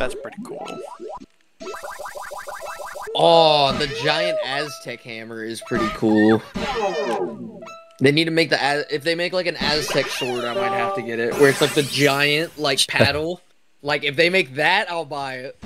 That's pretty cool. Oh, the giant Aztec hammer is pretty cool. They need to make the Az- if they make like an Aztec sword, I might have to get it. Where it's like the giant like paddle. like if they make that, I'll buy it.